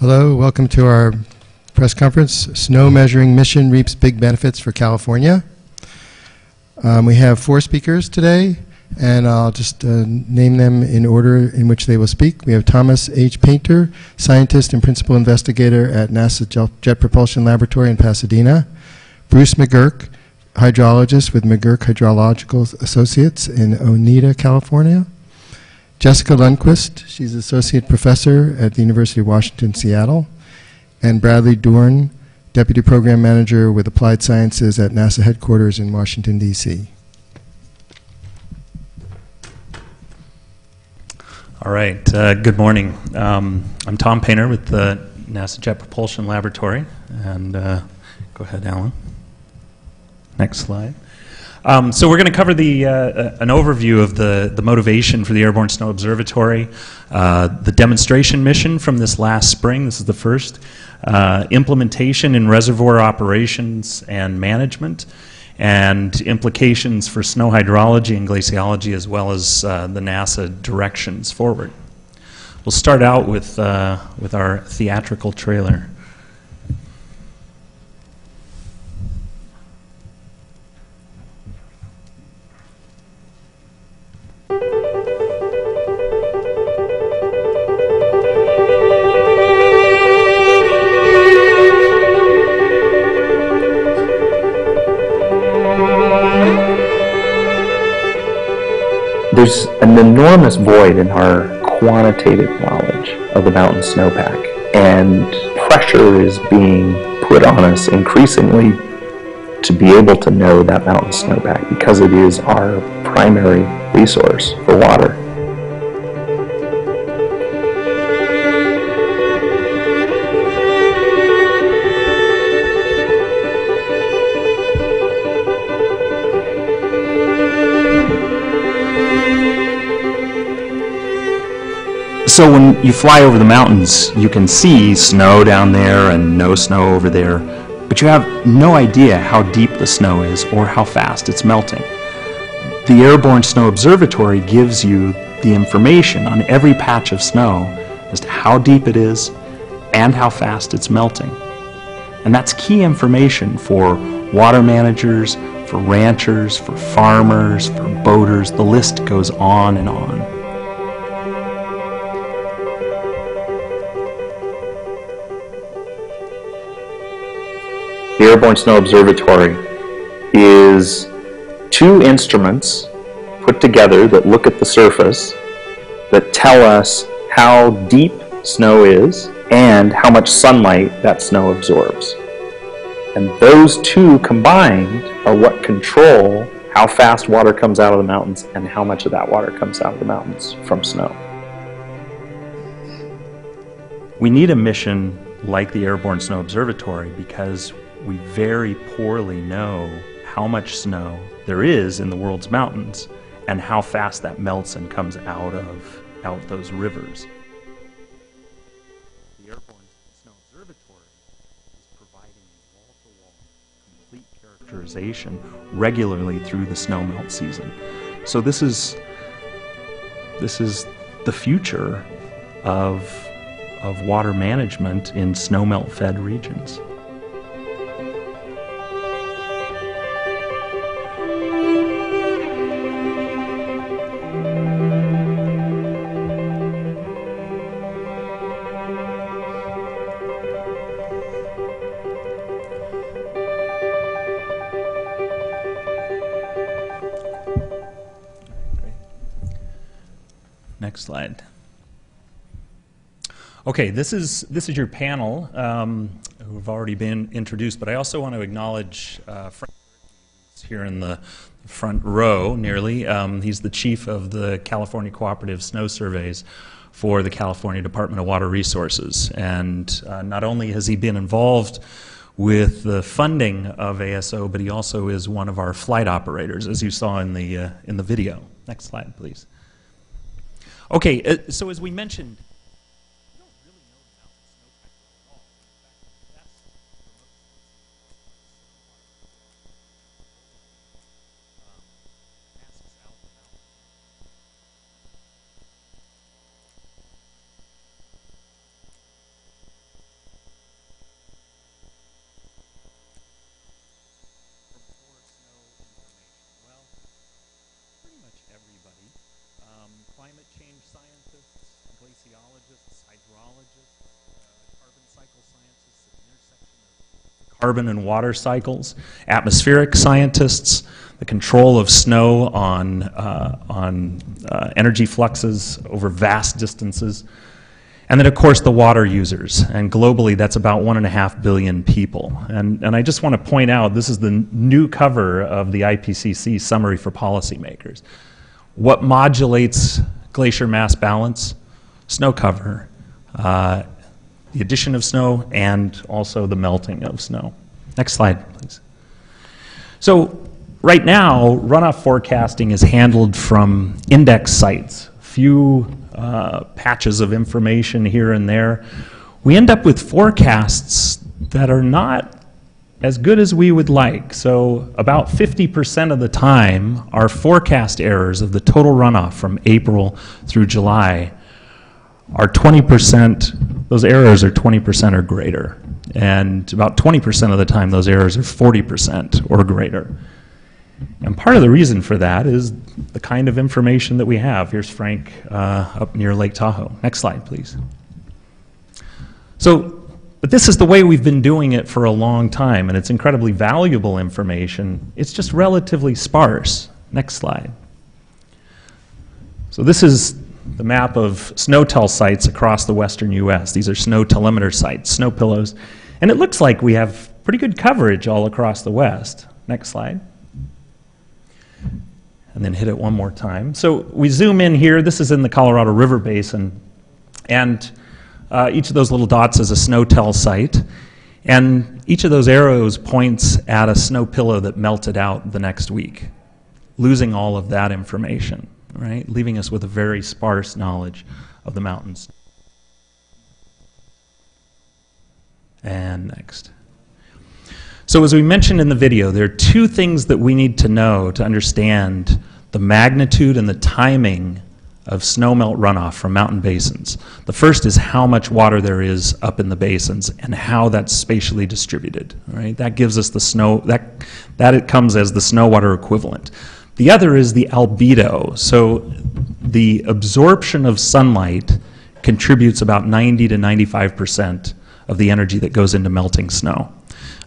Hello, welcome to our press conference. Snow Measuring Mission Reaps Big Benefits for California. Um, we have four speakers today, and I'll just uh, name them in order in which they will speak. We have Thomas H. Painter, scientist and principal investigator at NASA Jet- Propulsion Laboratory in Pasadena. Bruce McGurk, hydrologist with McGurk Hydrological Associates in Oneida, California. Jessica Lundquist, she's associate professor at the University of Washington, Seattle. And Bradley Doorn, deputy program manager with applied sciences at NASA headquarters in Washington, D.C. All right, uh, good morning. Um, I'm Tom Painter with the NASA Jet Propulsion Laboratory. And uh, go ahead, Alan. Next slide. Um, so we're going to cover the, uh, uh, an overview of the, the motivation for the Airborne Snow Observatory, uh, the demonstration mission from this last spring, this is the first, uh, implementation in reservoir operations and management, and implications for snow hydrology and glaciology, as well as uh, the NASA directions forward. We'll start out with, uh, with our theatrical trailer. An enormous void in our quantitative knowledge of the mountain snowpack, and pressure is being put on us increasingly to be able to know that mountain snowpack because it is our primary resource for water. So when you fly over the mountains, you can see snow down there and no snow over there, but you have no idea how deep the snow is or how fast it's melting. The Airborne Snow Observatory gives you the information on every patch of snow as to how deep it is and how fast it's melting. And that's key information for water managers, for ranchers, for farmers, for boaters. The list goes on and on. The Airborne Snow Observatory is two instruments put together that look at the surface that tell us how deep snow is and how much sunlight that snow absorbs. And those two combined are what control how fast water comes out of the mountains and how much of that water comes out of the mountains from snow. We need a mission like the Airborne Snow Observatory because we very poorly know how much snow there is in the world's mountains and how fast that melts and comes out of out those rivers. The Airborne Snow Observatory is providing wall-to-wall complete characterization regularly through the snowmelt season. So this is this is the future of of water management in snowmelt fed regions. Next slide. Okay, this is this is your panel um, who have already been introduced, but I also want to acknowledge uh, Frank here in the front row, nearly. Um, he's the chief of the California Cooperative Snow Surveys for the California Department of Water Resources, and uh, not only has he been involved with the funding of ASO, but he also is one of our flight operators, as you saw in the uh, in the video. Next slide, please. Okay, uh, so as we mentioned. we don't really know the mountain snowpack at all. In fact, that's um, passes out the mountain. hydrologists, uh, carbon cycle scientists at the intersection of carbon and water cycles, atmospheric scientists, the control of snow on, uh, on uh, energy fluxes over vast distances, and then, of course, the water users. And globally, that's about one and a half billion people. And, and I just want to point out this is the new cover of the IPCC Summary for Policymakers. What modulates glacier mass balance? Snow cover, uh, the addition of snow, and also the melting of snow. Next slide, please. So, right now, runoff forecasting is handled from index sites, few uh, patches of information here and there. We end up with forecasts that are not as good as we would like. So, about 50% of the time, our forecast errors of the total runoff from April through July are 20%, those errors are 20% or greater. And about 20% of the time, those errors are 40% or greater. And part of the reason for that is the kind of information that we have. Here's Frank uh, up near Lake Tahoe. Next slide, please. So, but this is the way we've been doing it for a long time, and it's incredibly valuable information. It's just relatively sparse. Next slide. So, this is the map of SNOTEL sites across the western U.S. These are snow telemeter sites, snow pillows, and it looks like we have pretty good coverage all across the West. Next slide and then hit it one more time. So we zoom in here. This is in the Colorado River Basin. And uh, each of those little dots is a SNOTEL site. And each of those arrows points at a snow pillow that melted out the next week, losing all of that information, right? Leaving us with a very sparse knowledge of the mountains. And next. So, as we mentioned in the video, there are two things that we need to know to understand the magnitude and the timing of snowmelt runoff from mountain basins. The first is how much water there is up in the basins and how that's spatially distributed. Right? That gives us the snow that that it comes as the snow water equivalent. The other is the albedo. So the absorption of sunlight contributes about 90 to 95 percent of the energy that goes into melting snow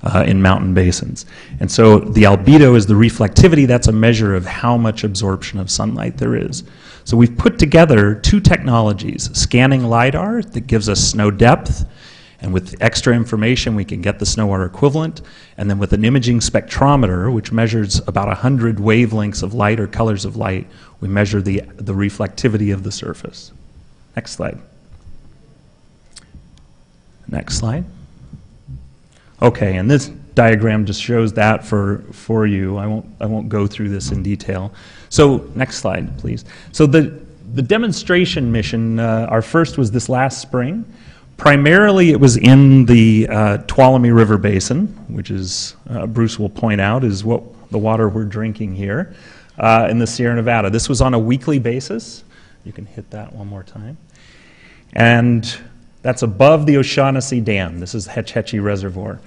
uh, in mountain basins. And so the albedo is the reflectivity, that's a measure of how much absorption of sunlight there is. So we've put together two technologies scanning LIDAR that gives us snow depth. And with extra information, we can get the snow water equivalent. And then with an imaging spectrometer, which measures about 100 wavelengths of light or colors of light, we measure the, the reflectivity of the surface. Next slide. Next slide. Okay, and this diagram just shows that for, for you. I won't, I won't go through this in detail. So next slide, please. So the, the demonstration mission, uh, our first was this last spring. Primarily, it was in the uh, Tuolumne River Basin, which is, uh, Bruce will point out, is what the water we're drinking here uh, in the Sierra Nevada. This was on a weekly basis. You can hit that one more time. And that's above the O'Shaughnessy Dam. This is Hetch Hetchy Reservoir.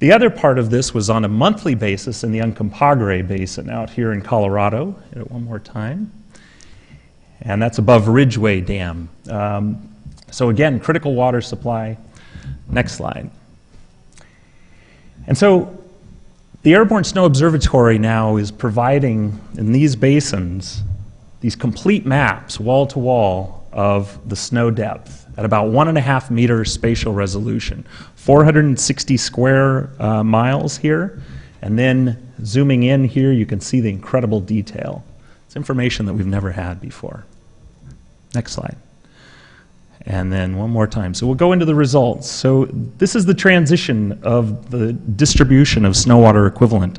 The other part of this was on a monthly basis in the Uncompahgre Basin out here in Colorado. Hit it one more time. And that's above Ridgway Dam. Um, so, again, critical water supply. Next slide. And so, the Airborne Snow Observatory now is providing in these basins these complete maps, wall to wall, of the snow depth at about one and a half meter spatial resolution. 460 square uh, miles here, and then zooming in here, you can see the incredible detail. It's information that we've never had before. Next slide. And then one more time. So we'll go into the results. So this is the transition of the distribution of snow water equivalent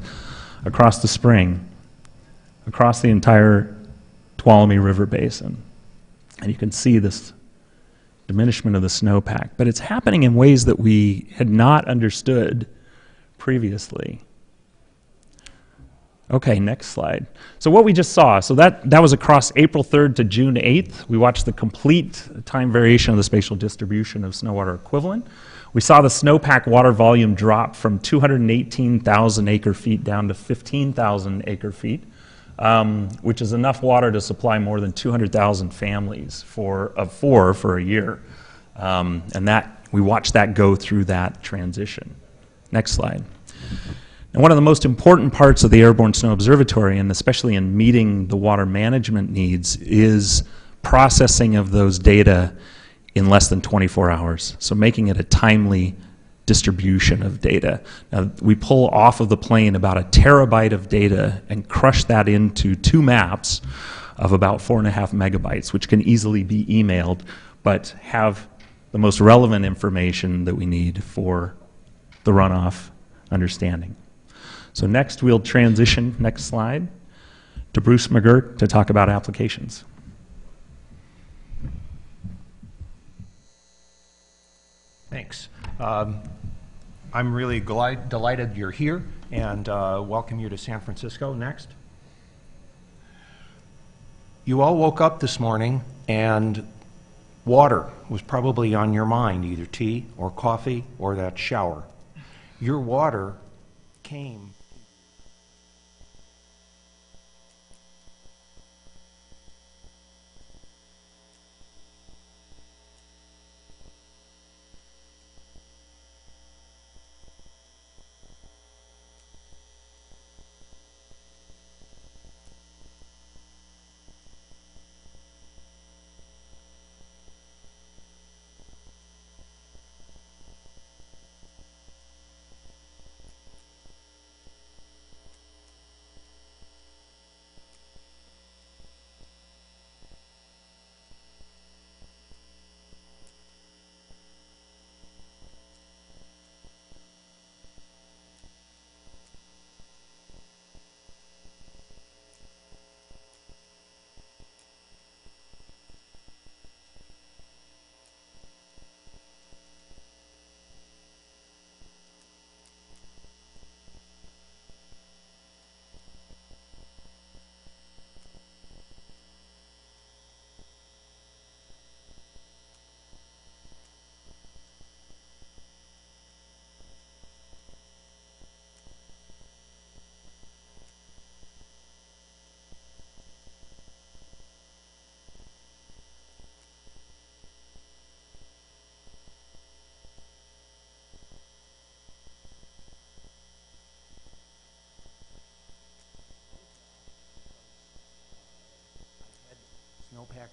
across the spring, across the entire Tuolumne River Basin. And you can see this diminishment of the snowpack. But it's happening in ways that we had not understood previously. Okay, next slide. So what we just saw, so that, that was across April 3rd to June 8th. We watched the complete time variation of the spatial distribution of snow water equivalent. We saw the snowpack water volume drop from 218,000 acre feet down to 15,000 acre feet um, which is enough water to supply more than 200,000 families for, of four for a year. Um, and that, we watched that go through that transition. Next slide. And one of the most important parts of the Airborne Snow Observatory, and especially in meeting the water management needs, is processing of those data in less than 24 hours. So making it a timely distribution of data. Now, we pull off of the plane about a terabyte of data and crush that into two maps of about four and a half megabytes, which can easily be emailed, but have the most relevant information that we need for the runoff understanding. So next we'll transition, next slide, to Bruce McGurk to talk about applications. Thanks. Um, I'm really delighted you're here and uh, welcome you to San Francisco. Next. You all woke up this morning and water was probably on your mind, either tea or coffee or that shower. Your water came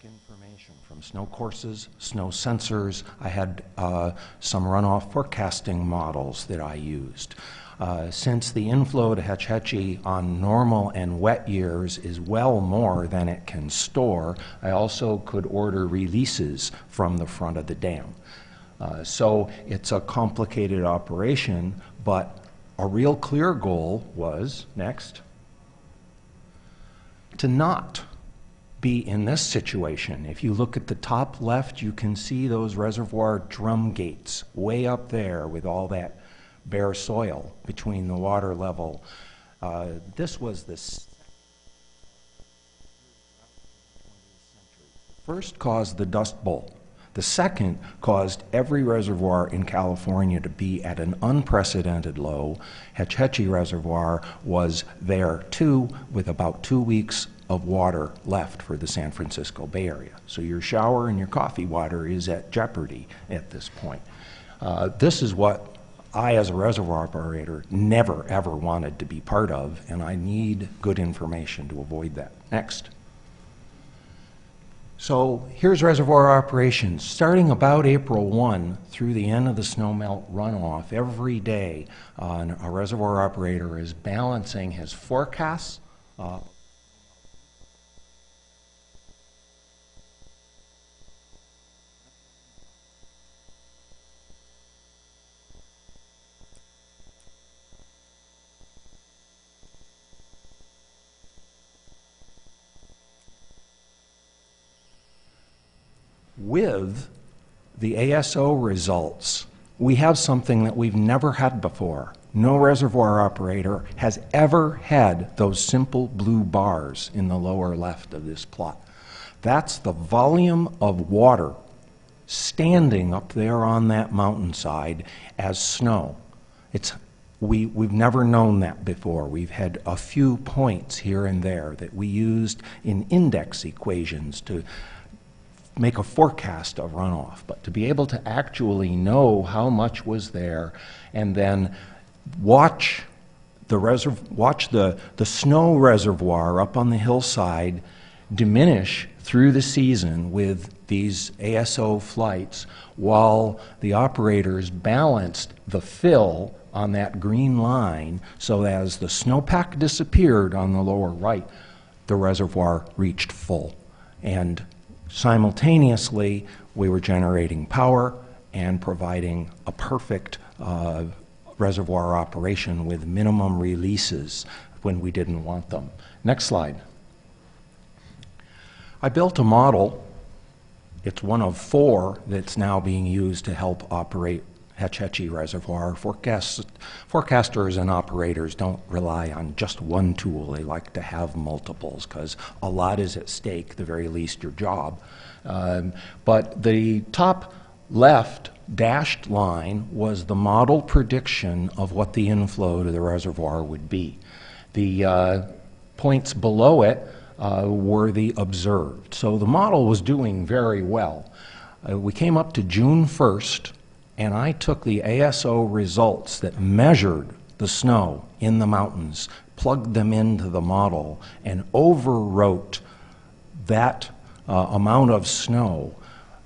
information from snow courses, snow sensors. I had uh, some runoff forecasting models that I used. Uh, since the inflow to Hetch Hetchy on normal and wet years is well more than it can store, I also could order releases from the front of the dam. Uh, so it's a complicated operation, but a real clear goal was next to not be in this situation. If you look at the top left, you can see those reservoir drum gates way up there with all that bare soil between the water level. Uh, this was the first caused the Dust Bowl. The second caused every reservoir in California to be at an unprecedented low. Hetch Hetchy Reservoir was there too, with about two weeks of water left for the San Francisco Bay Area. So your shower and your coffee water is at jeopardy at this point. Uh, this is what I, as a reservoir operator, never ever wanted to be part of, and I need good information to avoid that. Next. So here's reservoir operations. Starting about April 1 through the end of the snowmelt runoff, every day uh, a reservoir operator is balancing his forecasts uh, with the ASO results, we have something that we've never had before. No reservoir operator has ever had those simple blue bars in the lower left of this plot. That's the volume of water standing up there on that mountainside as snow. It's, we, we've never known that before. We've had a few points here and there that we used in index equations to make a forecast of runoff, but to be able to actually know how much was there and then watch the reserv- watch the, the snow reservoir up on the hillside diminish through the season with these ASO flights while the operators balanced the fill on that green line so as the snowpack disappeared on the lower right, the reservoir reached full. And simultaneously, we were generating power and providing a perfect uh, reservoir operation with minimum releases when we didn't want them. Next slide. I built a model. It's one of four that's now being used to help operate Hetch Hetchy Reservoir. Forecast, forecasters and operators don't rely on just one tool. They like to have multiples because a lot is at stake, the very least your job. Um, but the top left dashed line was the model prediction of what the inflow to the reservoir would be. The uh, points below it uh, were the observed. So the model was doing very well. Uh, we came up to June 1st, and I took the ASO results that measured the snow in the mountains, plugged them into the model, and overwrote that uh, amount of snow.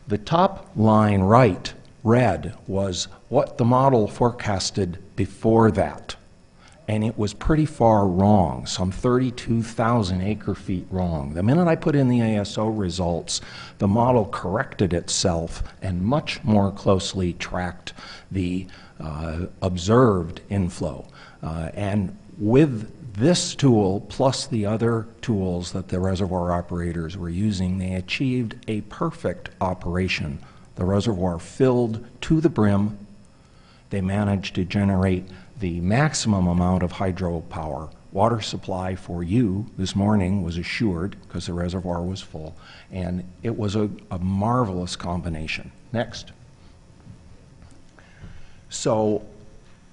The top line right, red, was what the model forecasted before that. And it was pretty far wrong, some 32,000 acre feet wrong. The minute I put in the ASO results, the model corrected itself and much more closely tracked the uh, observed inflow. Uh, and with this tool, plus the other tools that the reservoir operators were using, they achieved a perfect operation. The reservoir filled to the brim. They managed to generate the maximum amount of hydropower. Water supply for you this morning was assured because the reservoir was full, and it was a, a marvelous combination. Next. So,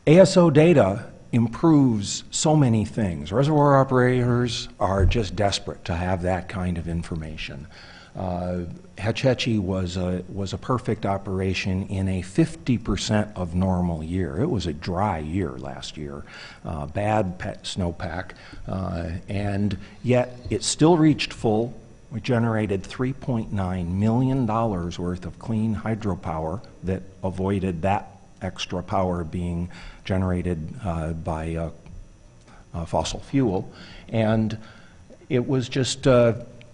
ASO data improves so many things. Reservoir operators are just desperate to have that kind of information. Uh, Hetch was a, was a perfect operation in a 50% of normal year. It was a dry year last year, uh, bad snowpack, uh, and yet it still reached full. We generated $3.9 million worth of clean hydropower that avoided that extra power being generated uh, by uh, uh, fossil fuel. And it was just uh,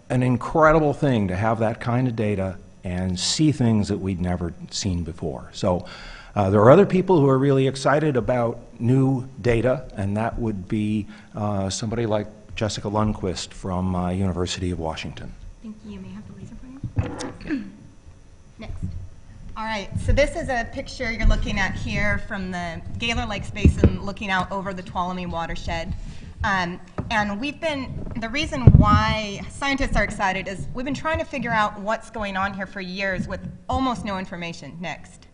an incredible thing to have that kind of data and see things that we'd never seen before. So uh, there are other people who are really excited about new data, and that would be uh, somebody like Jessica Lundquist from uh, University of Washington. Thank you. May I have the laser for you? Next. All right, so this is a picture you're looking at here from the Gaylor Lakes Basin looking out over the Tuolumne watershed. Um, and we've been, the reason why scientists are excited is we've been trying to figure out what's going on here for years with almost no information. Next.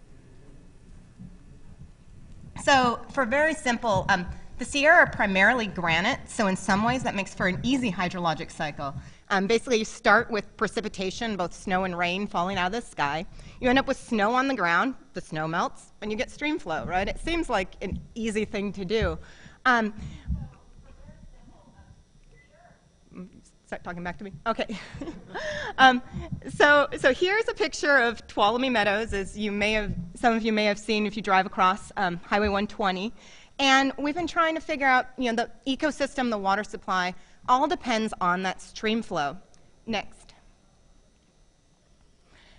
So for very simple, um, the Sierra are primarily granite, so in some ways that makes for an easy hydrologic cycle. Um, basically, you start with precipitation, both snow and rain falling out of the sky. You end up with snow on the ground, the snow melts, and you get stream flow, right? It seems like an easy thing to do. Um, start talking back to me? Okay. um, so, so here's a picture of Tuolumne Meadows, as you may have, some of you may have seen if you drive across um, Highway 120. And we've been trying to figure out, you know, the ecosystem, the water supply, all depends on that stream flow. Next.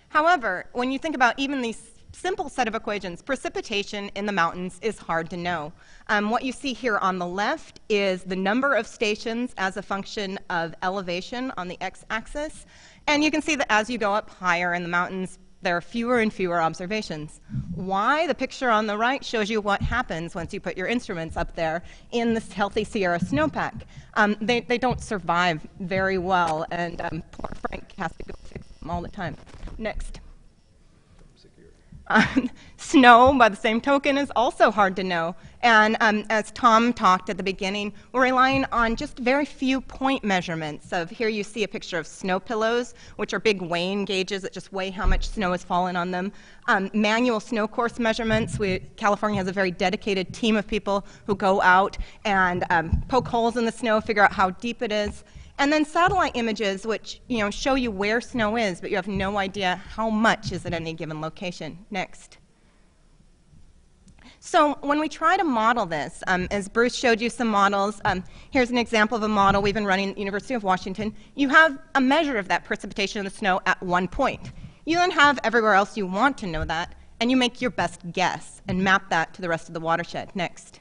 However, when you think about even these simple set of equations, precipitation in the mountains is hard to know. Um, what you see here on the left is the number of stations as a function of elevation on the x-axis. And you can see that as you go up higher in the mountains, there are fewer and fewer observations. Why? The picture on the right shows you what happens once you put your instruments up there in this healthy Sierra snowpack. Um, they, they don't survive very well, and um, poor Frank has to go fix them all the time. Next. Um, snow, by the same token, is also hard to know. And um, as Tom talked at the beginning, we're relying on just very few point measurements. Of here, you see a picture of snow pillows, which are big weighing gauges that just weigh how much snow has fallen on them. Um, manual snow course measurements. We, California has a very dedicated team of people who go out and um, poke holes in the snow, figure out how deep it is. And then satellite images, which you know show you where snow is, but you have no idea how much is at any given location. Next. So when we try to model this, um, as Bruce showed you some models, um, here's an example of a model we've been running at the University of Washington. You have a measure of that precipitation in the snow at one point. You then have everywhere else you want to know that, and you make your best guess and map that to the rest of the watershed. Next.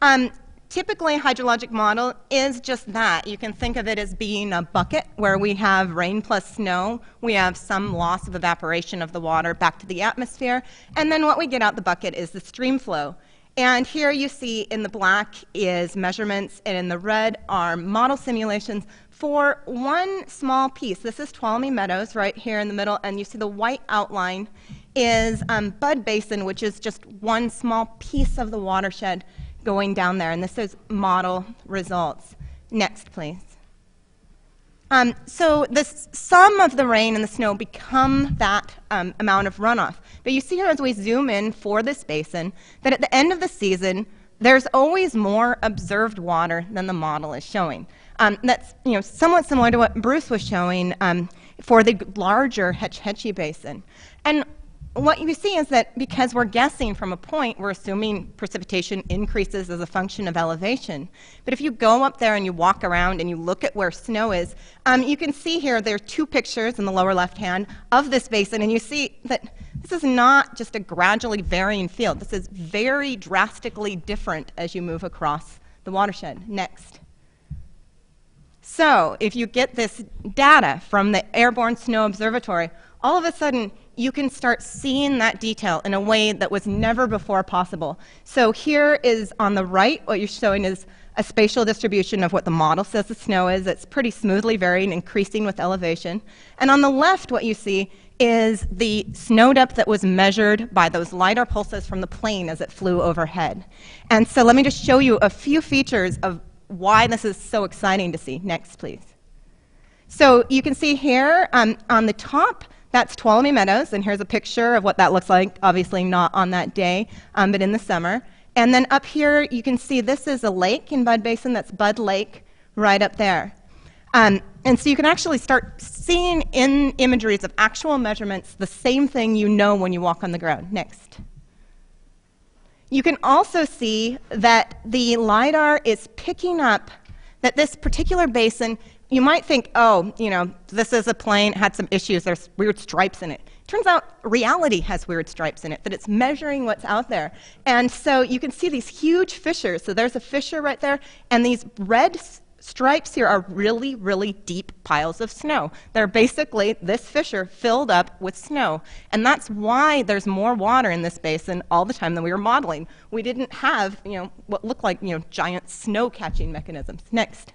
Um, Typically, a hydrologic model is just that. You can think of it as being a bucket where we have rain plus snow. We have some loss of evaporation of the water back to the atmosphere. And then what we get out the bucket is the stream flow. And here you see in the black is measurements, and in the red are model simulations for one small piece. This is Tuolumne Meadows right here in the middle, and you see the white outline is um, Budd Basin, which is just one small piece of the watershed going down there, and this is model results. Next, please. Um, so the sum of the rain and the snow become that um, amount of runoff. But you see here as we zoom in for this basin that at the end of the season, there's always more observed water than the model is showing. Um, that's you know somewhat similar to what Bruce was showing um, for the larger Hetch Hetchy Basin. And what you see is that because we're guessing from a point, we're assuming precipitation increases as a function of elevation. But if you go up there and you walk around and you look at where snow is, um, you can see here there are two pictures in the lower left hand of this basin, and you see that this is not just a gradually varying field. This is very drastically different as you move across the watershed. Next. So, if you get this data from the Airborne Snow Observatory, all of a sudden you can start seeing that detail in a way that was never before possible. So here is on the right, what you're showing is a spatial distribution of what the model says the snow is. It's pretty smoothly varying, increasing with elevation. And on the left, what you see is the snow depth that was measured by those LIDAR pulses from the plane as it flew overhead. And so let me just show you a few features of why this is so exciting to see. Next, please. So you can see here um, on the top, that's Tuolumne Meadows, and here's a picture of what that looks like, obviously not on that day, um, but in the summer. And then up here, you can see this is a lake in Budd Basin, that's Budd Lake right up there. Um, and so you can actually start seeing in imageries of actual measurements the same thing you know when you walk on the ground. Next. You can also see that the LIDAR is picking up that this particular basin you might think, oh, you know, this is a plane, had some issues, there's weird stripes in it. Turns out reality has weird stripes in it, that it's measuring what's out there. And so you can see these huge fissures. So there's a fissure right there, and these red stripes here are really, really deep piles of snow. They're basically this fissure filled up with snow. And that's why there's more water in this basin all the time than we were modeling. We didn't have, you know, what looked like, you know, giant snow catching mechanisms. Next.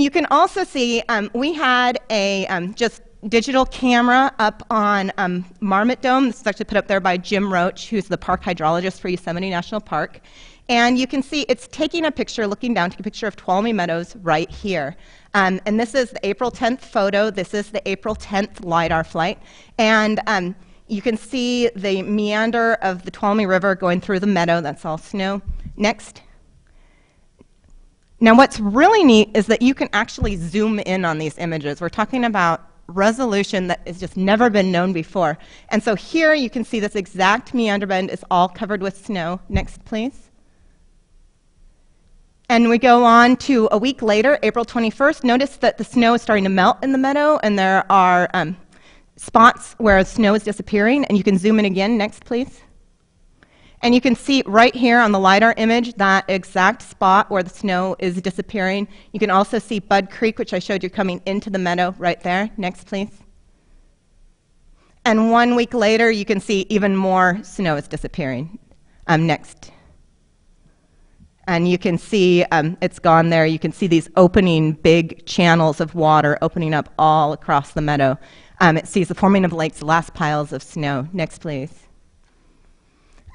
You can also see um, we had a um, just digital camera up on um, Marmot Dome. This is actually put up there by Jim Roche, who's the park hydrologist for Yosemite National Park. And you can see it's taking a picture, looking down, taking a picture of Tuolumne Meadows right here. Um, and this is the April 10th photo. This is the April 10th LiDAR flight. And um, you can see the meander of the Tuolumne River going through the meadow. That's all snow. Next. Now, what's really neat is that you can actually zoom in on these images. We're talking about resolution that has just never been known before. And so here you can see this exact meander bend is all covered with snow. Next, please. And we go on to a week later, April 21st. Notice that the snow is starting to melt in the meadow, and there are um, spots where snow is disappearing. And you can zoom in again. Next, please. And you can see right here on the LiDAR image that exact spot where the snow is disappearing. You can also see Budd Creek, which I showed you coming into the meadow right there. Next, please. And one week later, you can see even more snow is disappearing. Um, next. And you can see um, it's gone there. You can see these opening big channels of water opening up all across the meadow. Um, it sees the forming of lakes, last piles of snow. Next, please.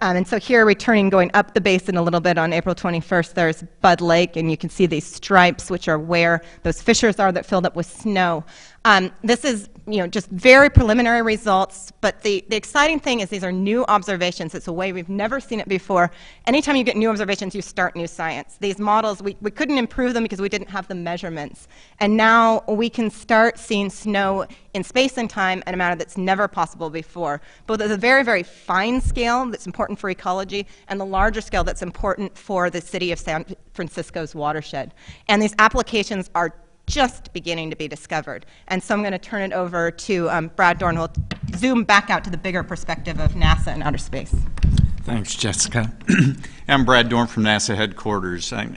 Um, and so here, returning, going up the basin a little bit on April 21st, there's Budd Lake, and you can see these stripes, which are where those fissures are that filled up with snow. Um, this is, you know, just very preliminary results, but the, the exciting thing is these are new observations. It's a way we've never seen it before. Anytime you get new observations, you start new science. These models, we, we couldn't improve them because we didn't have the measurements. And now we can start seeing snow in space and time at a manner that's never possible before, both at a very, very fine scale that's important for ecology and the larger scale that's important for the city of San Francisco's watershed. And these applications are just beginning to be discovered. And so I'm going to turn it over to um, Brad Doorn, who will zoom back out to the bigger perspective of NASA and outer space. Thanks, Jessica. I'm Brad Doorn from NASA headquarters. I'm,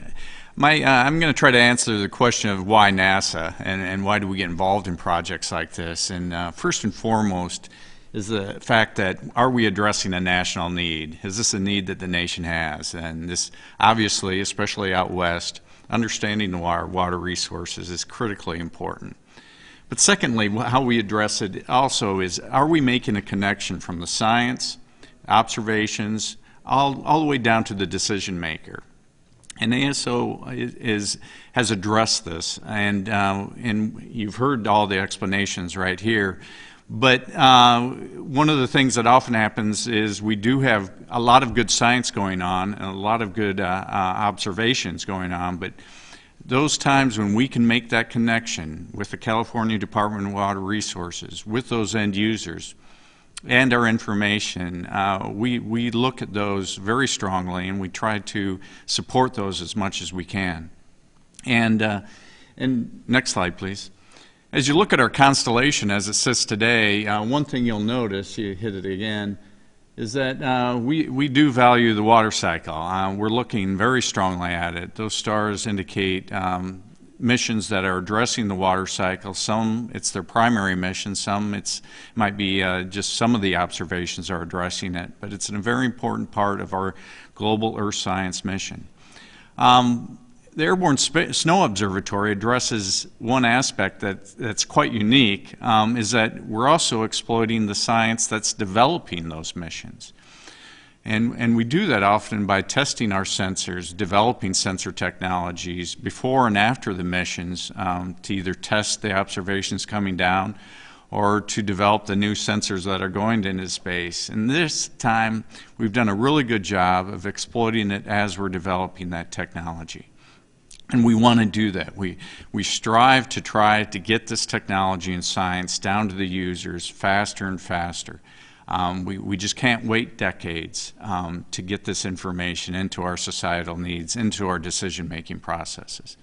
my, uh, I'm going to try to answer the question of why NASA and, and why do we get involved in projects like this. And uh, first and foremost is the fact that are we addressing a national need? Is this a need that the nation has? And this obviously, especially out west, understanding our water resources is critically important. But secondly, how we address it also is, are we making a connection from the science, observations, all, all the way down to the decision maker? And ASO is, has addressed this, and, uh, and you've heard all the explanations right here. But uh, one of the things that often happens is we do have a lot of good science going on and a lot of good uh, uh, observations going on, but those times when we can make that connection with the California Department of Water Resources, with those end users, and our information, uh, we, we look at those very strongly and we try to support those as much as we can. And, uh, and next slide, please. As you look at our constellation as it sits today, uh, one thing you'll notice, you hit it again, is that uh, we, we do value the water cycle. Uh, we're looking very strongly at it. Those stars indicate um, missions that are addressing the water cycle. Some, it's their primary mission. Some, it's might be uh, just some of the observations are addressing it. But it's a very important part of our global Earth science mission. Um, the Airborne Sp Snow Observatory addresses one aspect that, that's quite unique, um, is that we're also exploiting the science that's developing those missions. And, and we do that often by testing our sensors, developing sensor technologies before and after the missions um, to either test the observations coming down or to develop the new sensors that are going into space. And this time, we've done a really good job of exploiting it as we're developing that technology. And we want to do that. We, we strive to try to get this technology and science down to the users faster and faster. Um, we, we just can't wait decades um, to get this information into our societal needs, into our decision-making processes.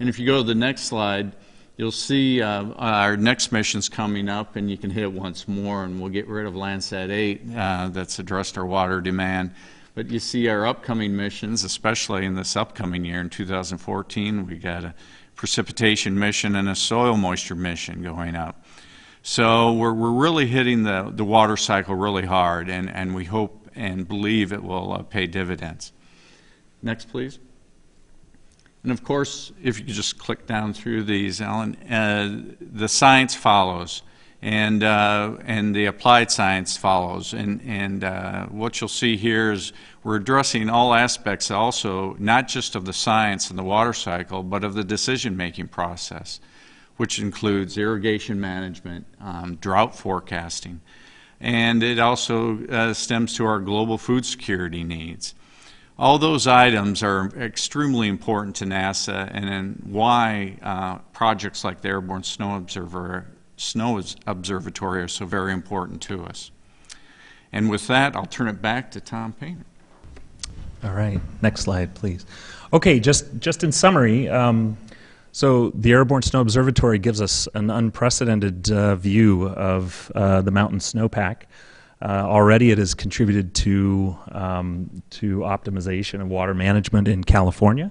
And if you go to the next slide, you'll see uh, our next mission's coming up, and you can hit it once more, and we'll get rid of Landsat 8 uh, that's addressed our water demand. But you see our upcoming missions, especially in this upcoming year in 2014, we got a precipitation mission and a soil moisture mission going up. So we're, we're really hitting the, the water cycle really hard, and, and we hope and believe it will uh, pay dividends. Next, please. And of course, if you just click down through these, Alan, uh, the science follows and uh, and the applied science follows. And and uh, what you'll see here is we're addressing all aspects, also not just of the science and the water cycle, but of the decision-making process, which includes irrigation management, um, drought forecasting, and it also uh, stems to our global food security needs. All those items are extremely important to NASA and, why uh, projects like the Airborne Snow Observer Snow Observatory are so very important to us. And with that, I'll turn it back to Tom Painter. All right, next slide, please. Okay, just, just in summary, um, so the Airborne Snow Observatory gives us an unprecedented uh, view of uh, the mountain snowpack. Uh, already it has contributed to, um, to optimization of water management in California.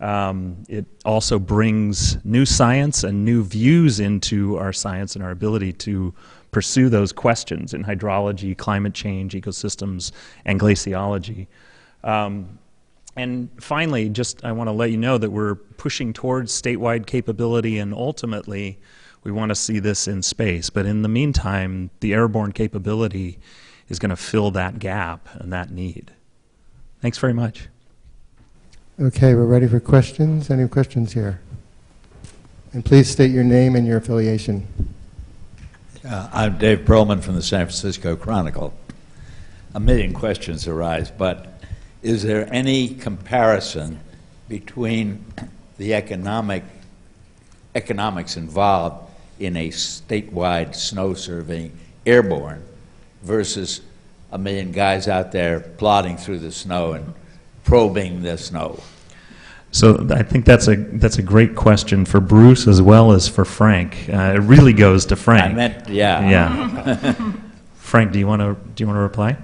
Um, it also brings new science and new views into our science and our ability to pursue those questions in hydrology, climate change, ecosystems, and glaciology. Um, and finally, just I want to let you know that we're pushing towards statewide capability, and ultimately, We want to see this in space. But in the meantime, the airborne capability is going to fill that gap and that need. Thanks very much. Okay, we're ready for questions. Any questions here? And please state your name and your affiliation. Uh, I'm Dave Perlman from the San Francisco Chronicle. A million questions arise, but is there any comparison between the economic economics involved in a statewide snow survey airborne versus a million guys out there plodding through the snow and probing the snow? So I think that's a that's a great question for Bruce as well as for Frank. Uh, it really goes to Frank. I meant, yeah. Yeah. Frank, do you want to do you want to reply?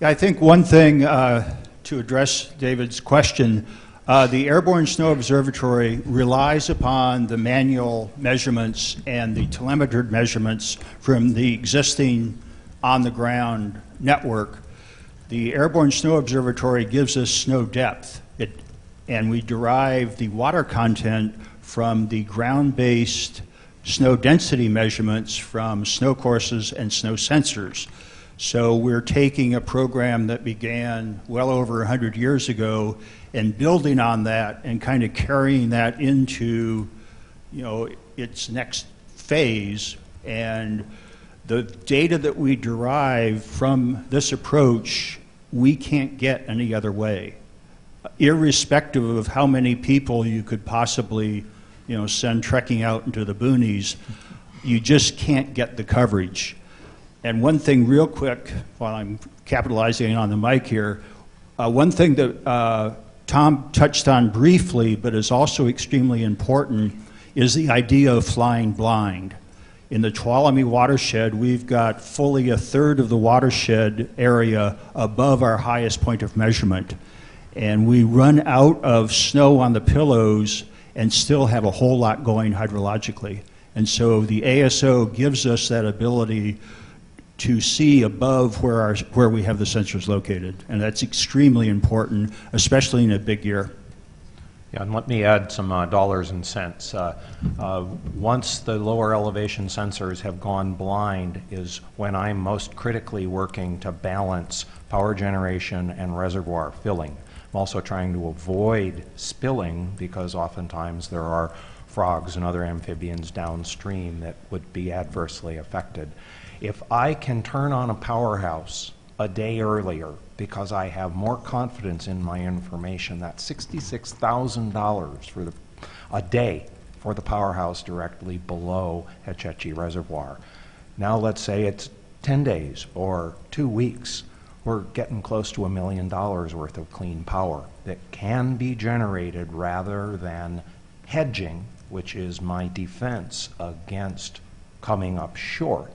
I think one thing uh, to address David's question, uh, the Airborne Snow Observatory relies upon the manual measurements and the telemetered measurements from the existing on-the-ground network. The Airborne Snow Observatory gives us snow depth, it, and we derive the water content from the ground-based snow density measurements from snow courses and snow sensors. So we're taking a program that began well over 100 years ago and building on that and kind of carrying that into, you know, its next phase. And the data that we derive from this approach, we can't get any other way. Irrespective of how many people you could possibly, you know, send trekking out into the boonies, you just can't get the coverage. And one thing, real quick, while I'm capitalizing on the mic here, uh, one thing that uh, Tom touched on briefly, but is also extremely important, is the idea of flying blind. In the Tuolumne watershed, we've got fully a third of the watershed area above our highest point of measurement. And we run out of snow on the pillows and still have a whole lot going hydrologically. And so the ASO gives us that ability to see above where, our, where we have the sensors located. And that's extremely important, especially in a big year. Yeah, and let me add some uh, dollars and cents. Uh, uh, once the lower elevation sensors have gone blind is when I'm most critically working to balance power generation and reservoir filling. I'm also trying to avoid spilling because oftentimes there are frogs and other amphibians downstream that would be adversely affected. If I can turn on a powerhouse a day earlier because I have more confidence in my information, that's $66,000 for the, a day for the powerhouse directly below Hetch Hetchy Reservoir. Now let's say it's 10 days or two weeks. We're getting close to a million dollars worth of clean power that can be generated rather than hedging, which is my defense against coming up short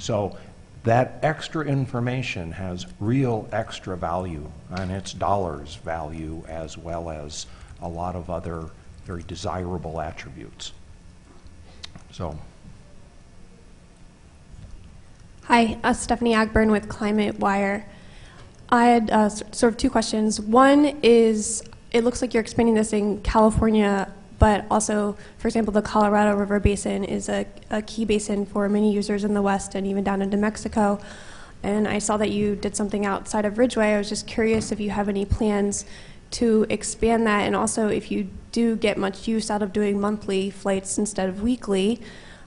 so that extra information has real extra value, and it's dollars value as well as a lot of other very desirable attributes. So. Hi, uh, Stephanie Ogburn with Climate Wire. I had uh, sort of two questions. One is, it looks like you're expanding this in California but also, for example, the Colorado River Basin is a, a key basin for many users in the West and even down into Mexico. And I saw that you did something outside of Ridgway. I was just curious if you have any plans to expand that, and also if you do get much use out of doing monthly flights instead of weekly.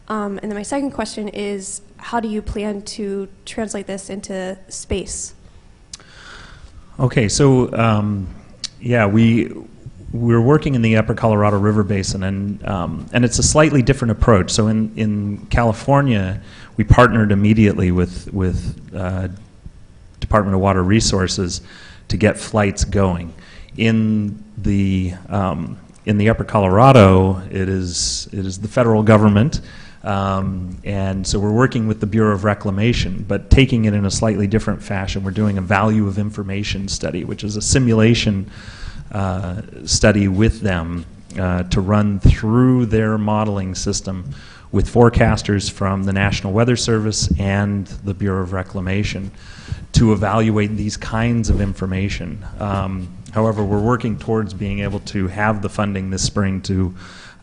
Um, and then my second question is how do you plan to translate this into space? Okay, so um, yeah, we we're working in the Upper Colorado River Basin, and um, and it's a slightly different approach. So in in California, we partnered immediately with with uh, Department of Water Resources to get flights going. In the um, in the Upper Colorado, it is it is the federal government. Um, and so we're working with the Bureau of Reclamation, but taking it in a slightly different fashion. We're doing a value of information study, which is a simulation uh, study with them uh, to run through their modeling system with forecasters from the National Weather Service and the Bureau of Reclamation to evaluate these kinds of information. Um, However, we're working towards being able to have the funding this spring to,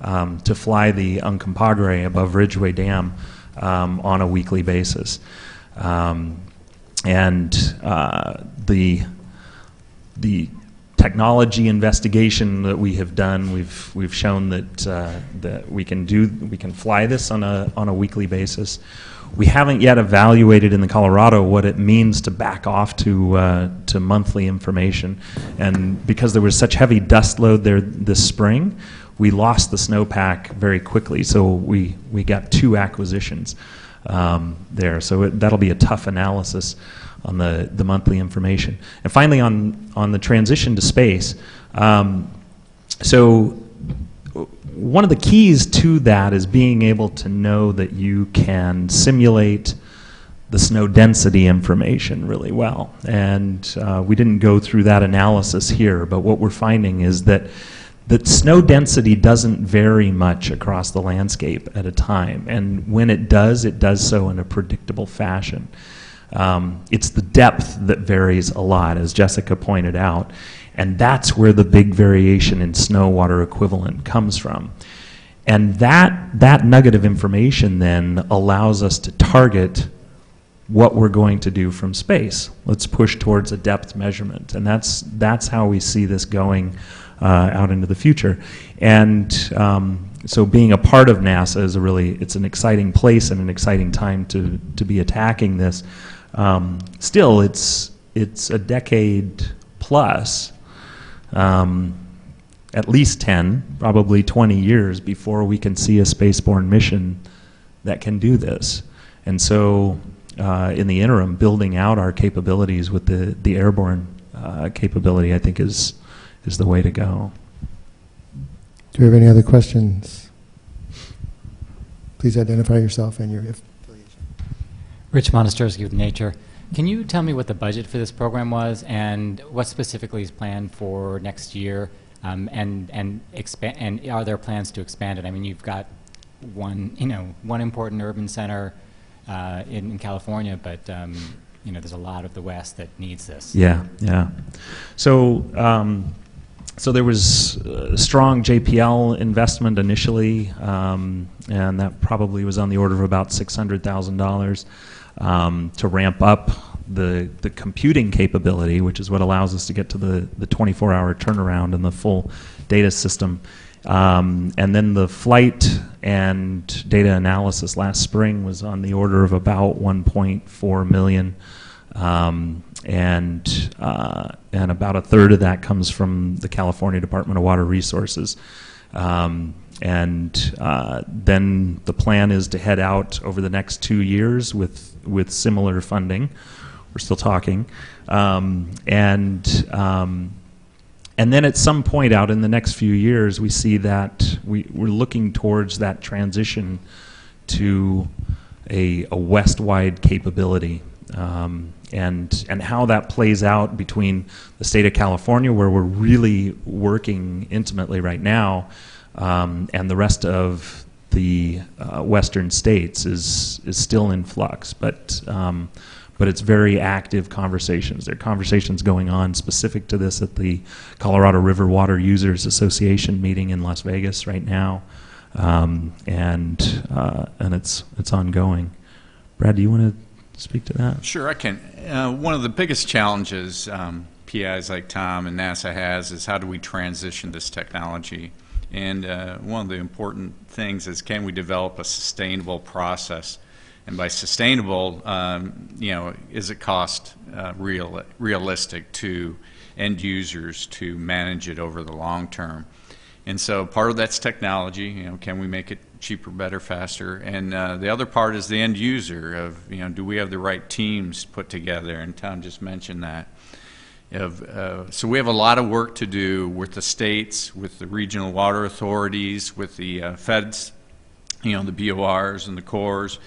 um, to fly the Uncompahgre above Ridgway Dam um, on a weekly basis. Um, and uh, the, the technology investigation that we have done, we've, we've shown that, uh, that we can do, we can fly this on a, on a weekly basis. We haven't yet evaluated in the Colorado what it means to back off to, uh, to monthly information. And because there was such heavy dust load there this spring, we lost the snowpack very quickly. So we, we got two acquisitions um, there. So it, that'll be a tough analysis on the, the monthly information. And finally, on, on the transition to space, um, so one of the keys to that is being able to know that you can simulate the snow density information really well. And uh, we didn't go through that analysis here, but what we're finding is that that snow density doesn't vary much across the landscape at a time. And when it does, it does so in a predictable fashion. Um, it's the depth that varies a lot, as Jessica pointed out. And that's where the big variation in snow water equivalent comes from. And that, that nugget of information then allows us to target what we're going to do from space. Let's push towards a depth measurement. And that's, that's how we see this going uh, out into the future. And um, so being a part of NASA is a really, it's an exciting place and an exciting time to, to be attacking this. Um, still, it's, it's a decade plus um, at least 10, probably 20 years before we can see a spaceborne mission that can do this. And so, uh, in the interim, building out our capabilities with the, the airborne uh, capability, I think, is, is the way to go. Do we have any other questions? Please identify yourself and your affiliation. Rich Monastersky with Nature. Can you tell me what the budget for this program was and what specifically is planned for next year? Um, and and expand and are there plans to expand it? I mean, you've got one you know one important urban center uh, in, in, California, but um, you know there's a lot of the West that needs this. Yeah, yeah. So. Um, so there was strong JPL investment initially, um, and that probably was on the order of about six hundred thousand dollars um, to ramp up the, the computing capability, which is what allows us to get to the, the 24 hour turnaround and the full data system. Um, and then the flight and data analysis last spring was on the order of about 1.4 million. Um, and, uh, and about a third of that comes from the California Department of Water Resources. Um, and uh, then the plan is to head out over the next two years with, with similar funding. We're still talking. Um, and, um, and then at some point out in the next few years, we see that we, we're looking towards that transition to a, a west-wide capability. Um, and, and how that plays out between the state of California, where we're really working intimately right now, um, and the rest of the uh, western states is is still in flux. But um, but it's very active conversations. There are conversations going on specific to this at the Colorado River Water Users Association meeting in Las Vegas right now, um, and uh, and it's it's ongoing. Brad, do you want to speak to that? Sure, I can. Uh, one of the biggest challenges um, PIs like Tom and NASA has is how do we transition this technology and uh, one of the important things is can we develop a sustainable process? And by sustainable, um, you know, is it cost uh, real, realistic to end users to manage it over the long term? And so part of that's technology. You know, can we make it cheaper, better, faster? And uh, the other part is the end user of, you know, do we have the right teams put together? And Tom just mentioned that. Uh, so we have a lot of work to do with the states, with the regional water authorities, with the uh, feds, you know, the BORs and the Corps,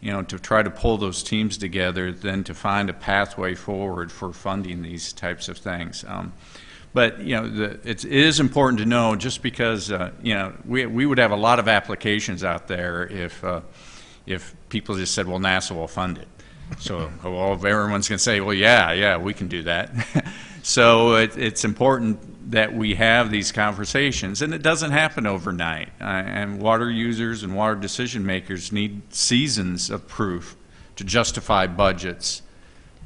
you know, to try to pull those teams together, then to find a pathway forward for funding these types of things. Um, but you know, the, it's, it is important to know just because uh, you know we we would have a lot of applications out there if uh, if people just said, well, NASA will fund it. So, well, everyone's going to say, well, yeah, yeah, we can do that. So it, it's important that we have these conversations, and it doesn't happen overnight. Uh, and water users and water decision makers need seasons of proof to justify budgets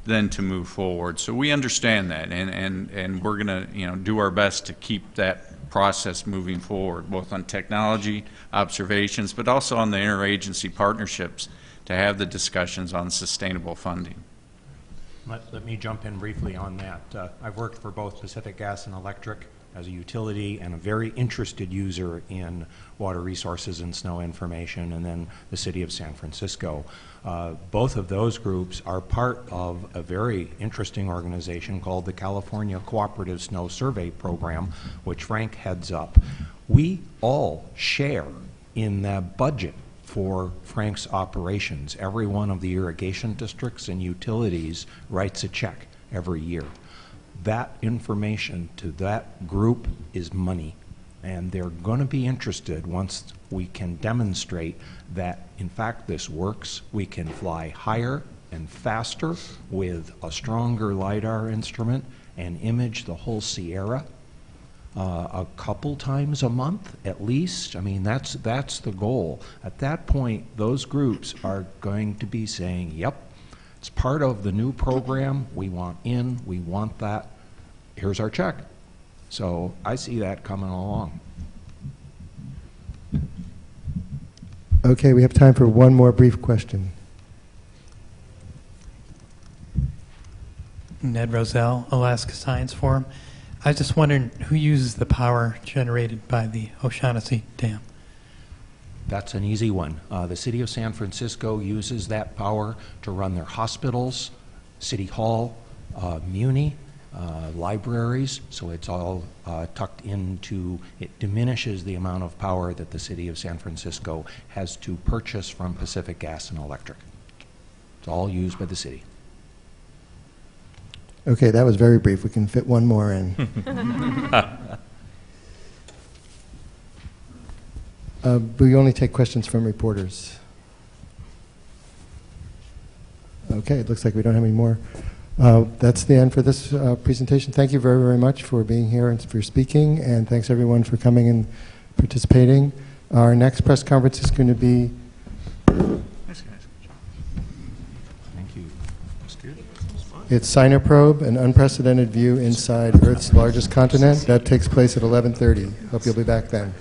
then to move forward. So we understand that, and, and, and we're going to, you know, do our best to keep that process moving forward, both on technology observations, but also on the interagency partnerships to have the discussions on sustainable funding. Let, let me jump in briefly on that. Uh, I've worked for both Pacific Gas and Electric as a utility and a very interested user in water resources and snow information, and then the city of San Francisco. Uh, both of those groups are part of a very interesting organization called the California Cooperative Snow Survey Program, which Frank heads up. We all share in the budget for Frank's operations. Every one of the irrigation districts and utilities writes a check every year. That information to that group is money, and they're going to be interested once we can demonstrate that, in fact, this works. We can fly higher and faster with a stronger LiDAR instrument and image the whole Sierra Uh, a couple times a month at least. I mean, that's, that's the goal. At that point, those groups are going to be saying, yep, it's part of the new program. We want in, we want that. Here's our check. So I see that coming along. Okay, we have time for one more brief question. Ned Rozell, Alaska Science Forum. I was just wondering who uses the power generated by the O'Shaughnessy Dam? That's an easy one. Uh, the city of San Francisco uses that power to run their hospitals, city hall, uh, muni, uh, libraries, so it's all uh, tucked into, it diminishes the amount of power that the city of San Francisco has to purchase from Pacific Gas and Electric. It's all used by the city. Okay, that was very brief. We can fit one more in. Uh, We only take questions from reporters. Okay, it looks like we don't have any more. Uh, That's the end for this uh, presentation. Thank you very, very much for being here and for speaking, and thanks everyone for coming and participating. Our next press conference is going to be Thanks, guys. Thank you. That's good. It's Signer Probe, an unprecedented view inside Earth's largest continent. That takes place at 11:30. Hope you'll be back then.